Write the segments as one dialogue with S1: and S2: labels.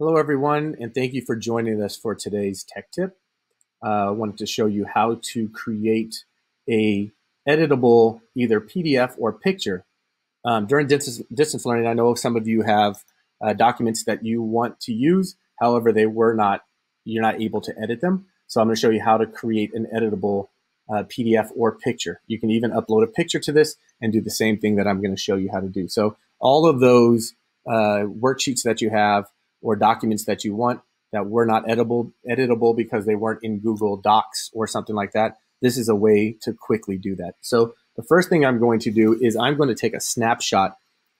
S1: Hello, everyone, and thank you for joining us for today's tech tip. Uh, I wanted to show you how to create a editable either PDF or picture. Um, during distance, distance learning, I know some of you have uh, documents that you want to use. However, they were not, you're not able to edit them. So I'm going to show you how to create an editable uh, PDF or picture. You can even upload a picture to this and do the same thing that I'm going to show you how to do. So all of those uh, worksheets that you have or documents that you want that were not editable, editable because they weren't in Google Docs or something like that, this is a way to quickly do that. So the first thing I'm going to do is I'm going to take a snapshot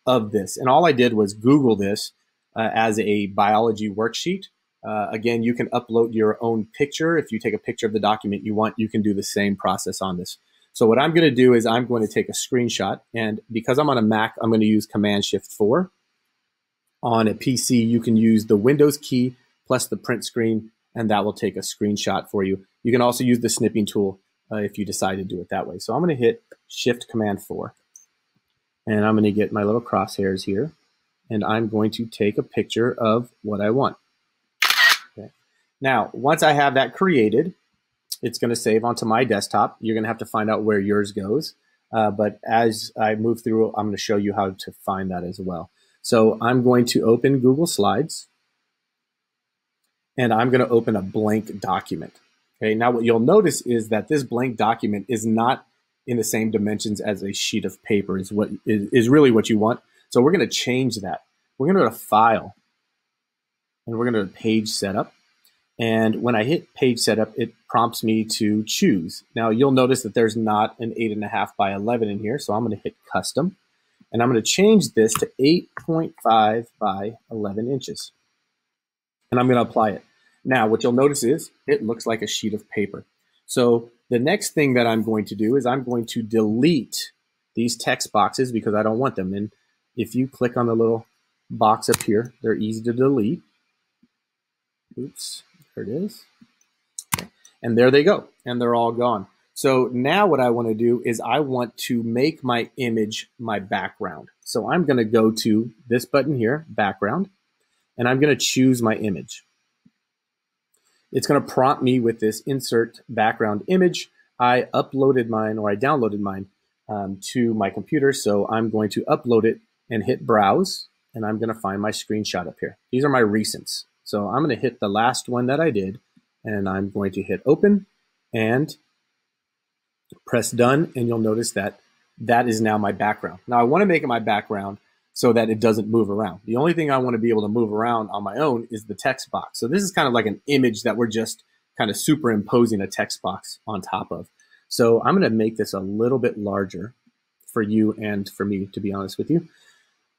S1: of this. And all I did was Google this uh, as a biology worksheet. Uh, again, you can upload your own picture. If you take a picture of the document you want, you can do the same process on this. So what I'm going to do is I'm going to take a screenshot. And because I'm on a Mac, I'm going to use Command Shift 4 on a PC, you can use the Windows key plus the print screen, and that will take a screenshot for you. You can also use the snipping tool uh, if you decide to do it that way. So I'm going to hit Shift Command 4, and I'm going to get my little crosshairs here, and I'm going to take a picture of what I want. Okay. Now, once I have that created, it's going to save onto my desktop. You're going to have to find out where yours goes. Uh, but as I move through, I'm going to show you how to find that as well. So I'm going to open Google Slides and I'm going to open a blank document. Okay, now what you'll notice is that this blank document is not in the same dimensions as a sheet of paper is what is, is really what you want. So we're going to change that. We're going to go to File and we're going to Page Setup. And when I hit Page Setup, it prompts me to choose. Now you'll notice that there's not an 8.5 by 11 in here, so I'm going to hit Custom and I'm going to change this to 8.5 by 11 inches. And I'm going to apply it. Now, what you'll notice is it looks like a sheet of paper. So the next thing that I'm going to do is I'm going to delete these text boxes because I don't want them. And if you click on the little box up here, they're easy to delete. Oops, there it is. And there they go. And they're all gone. So now what I want to do is I want to make my image my background. So I'm going to go to this button here, background, and I'm going to choose my image. It's going to prompt me with this insert background image. I uploaded mine or I downloaded mine um, to my computer. So I'm going to upload it and hit browse and I'm going to find my screenshot up here. These are my recents. So I'm going to hit the last one that I did and I'm going to hit open and press done, and you'll notice that that is now my background. Now I want to make it my background so that it doesn't move around. The only thing I want to be able to move around on my own is the text box. So this is kind of like an image that we're just kind of superimposing a text box on top of. So I'm going to make this a little bit larger for you and for me, to be honest with you.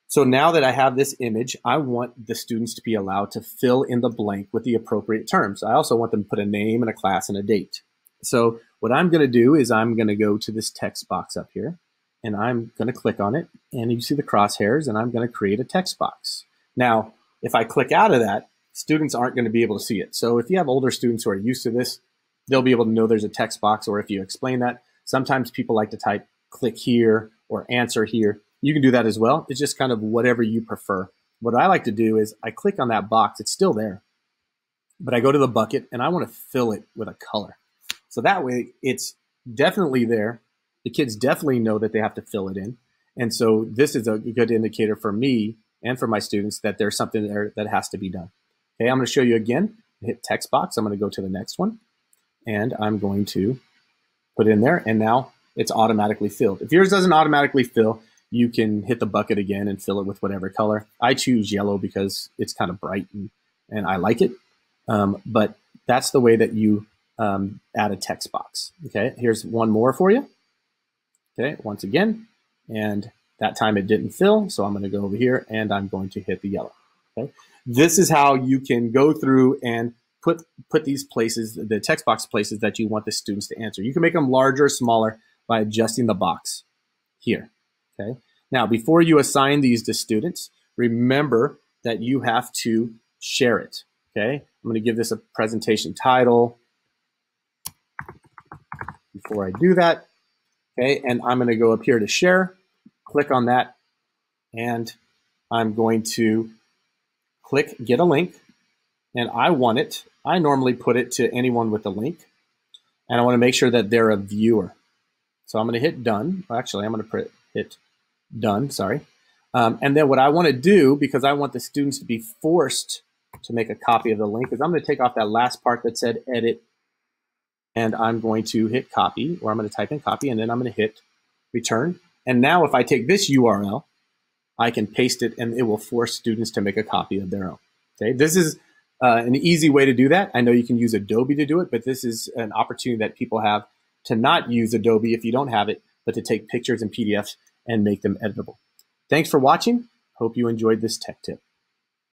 S1: So now that I have this image, I want the students to be allowed to fill in the blank with the appropriate terms. I also want them to put a name and a class and a date. So what I'm going to do is I'm going to go to this text box up here and I'm going to click on it and you see the crosshairs and I'm going to create a text box. Now, if I click out of that, students aren't going to be able to see it. So if you have older students who are used to this, they'll be able to know there's a text box or if you explain that, sometimes people like to type click here or answer here. You can do that as well. It's just kind of whatever you prefer. What I like to do is I click on that box, it's still there, but I go to the bucket and I want to fill it with a color. So that way it's definitely there. The kids definitely know that they have to fill it in. And so this is a good indicator for me and for my students that there's something there that has to be done. Okay, I'm going to show you again. Hit text box. I'm going to go to the next one and I'm going to put in there and now it's automatically filled. If yours doesn't automatically fill, you can hit the bucket again and fill it with whatever color. I choose yellow because it's kind of bright and, and I like it. Um, but that's the way that you um, add a text box. Okay, here's one more for you. Okay, once again, and that time it didn't fill, so I'm going to go over here and I'm going to hit the yellow. Okay, this is how you can go through and put put these places, the text box places that you want the students to answer. You can make them larger or smaller by adjusting the box here. Okay, now before you assign these to students, remember that you have to share it. Okay, I'm going to give this a presentation title before I do that. Okay, and I'm going to go up here to share, click on that, and I'm going to click get a link. and I want it, I normally put it to anyone with a link. And I want to make sure that they're a viewer. So I'm going to hit done. Actually, I'm going to hit done, sorry. Um, and then what I want to do, because I want the students to be forced to make a copy of the link, is I'm going to take off that last part that said edit. And I'm going to hit copy, or I'm going to type in copy, and then I'm going to hit return. And now if I take this URL, I can paste it and it will force students to make a copy of their own. Okay, this is uh, an easy way to do that. I know you can use Adobe to do it, but this is an opportunity that people have to not use Adobe if you don't have it, but to take pictures and PDFs and make them editable. Thanks for watching. Hope you enjoyed this tech tip.